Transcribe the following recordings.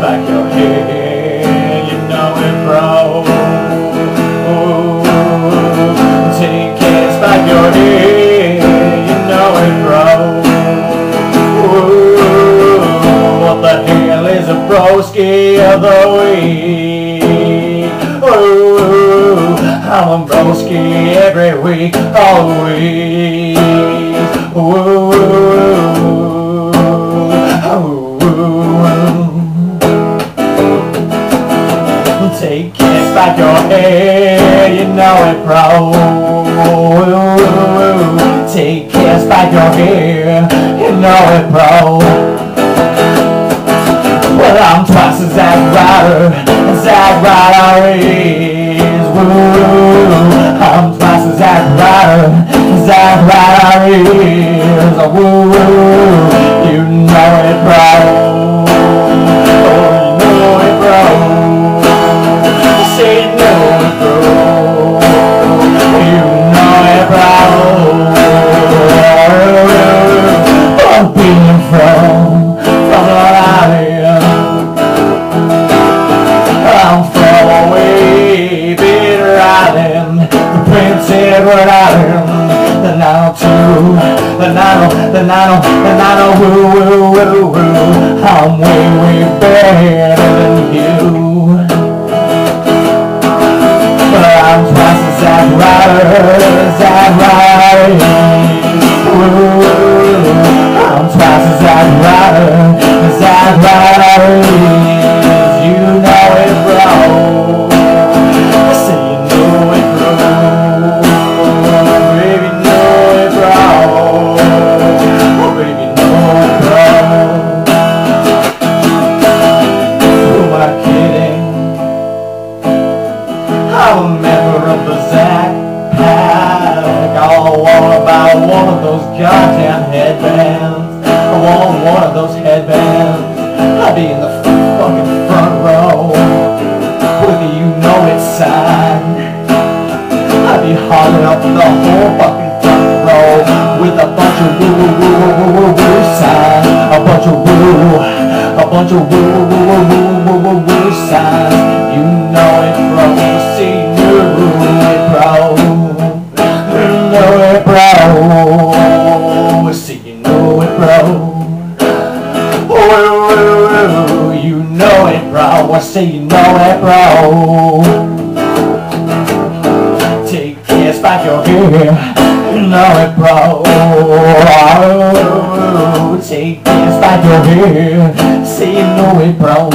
back your head, you know it broke. Take cans back your head, you know it broke. What the hell is a broski of the week? Ooh, I'm a broski every week, always. Ooh. Take kiss back your head, you know it, bro. Take kiss back your hair, you know it, bro. Well, I'm twice as Zack Ryder as Ryder is. Prince Edward Island, the 902, the 90, the 90, the 90, woo, woo, woo, woo. I'm way, way better than you. But I'm twice as Zack Ryder, Zack Ryder. Woo. Those goddamn headbands. I want one of those headbands. I'll be in the fucking front row with the you know it sign. I'll be hogging up the whole fucking front row with a bunch of woo woo woo woo woo woo woo. A bunch of woo, a bunch of woo I say you know it, bro. Take kiss back your hair. You know it, bro. Take kiss back your hair. Say you know it, bro.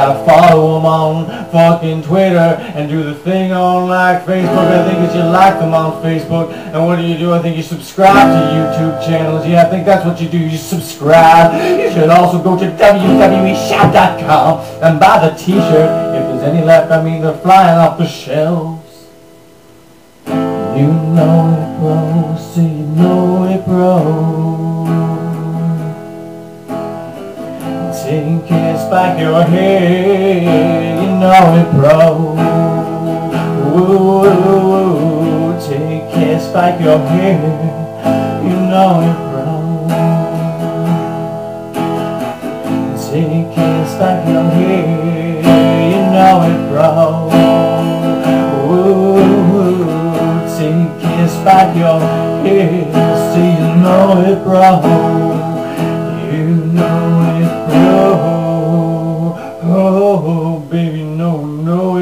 Gotta follow them on fucking Twitter and do the thing on like Facebook. I think that you like them on Facebook. And what do you do? I think you subscribe to YouTube channels. Yeah, I think that's what you do. You subscribe. You should also go to www.shop.com and buy the t-shirt. If there's any left, I mean they're flying off the shelves. You know it, bro. Say you know it, bro. Take kiss back your head, you know it, bro. Ooh, take kiss back your head, you know it, bro. Take kiss back your head, you know it, bro. Ooh, take kiss back your head, so you know it, bro. Oh, baby, no, no.